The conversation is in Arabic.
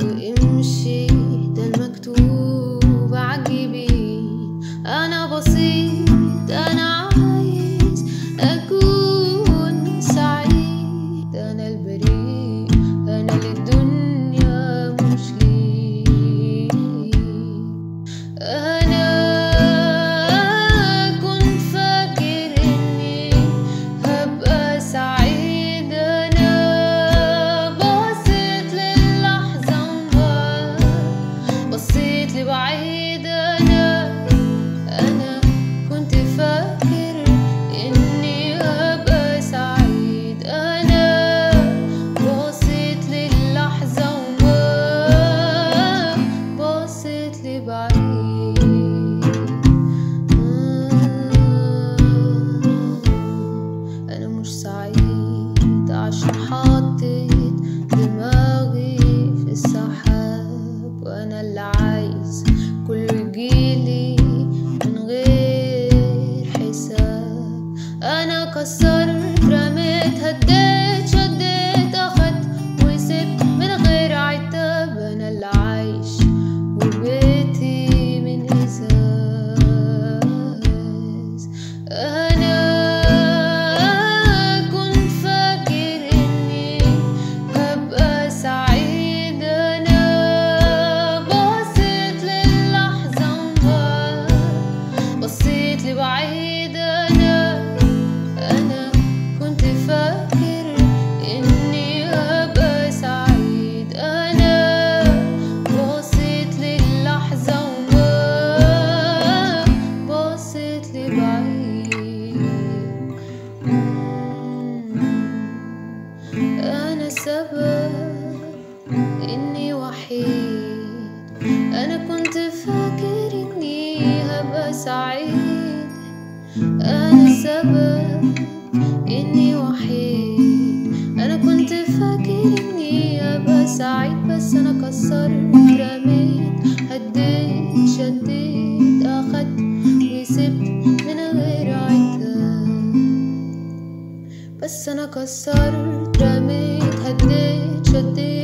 Bu imşi şey... cause so السبب إني وحيد. أنا كنت فاكر إني هبقى سعيد. أنا السبب إني وحيد. أنا كنت فاكر إني هبقى سعيد بس أنا كسرت رميت هديت شديت أخدت وسبت من غير عتاب بس أنا كسرت رميت proteger.